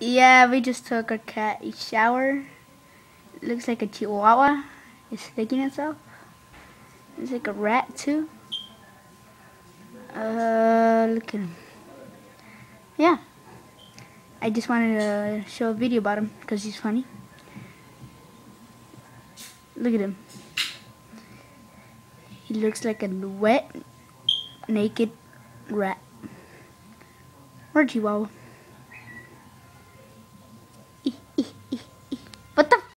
Yeah, we just took our cat a shower. It looks like a chihuahua It's sticking itself. It's like a rat too. Uh, look at him. Yeah. I just wanted to show a video about him because he's funny. Look at him. He looks like a wet, naked rat. Or chihuahua.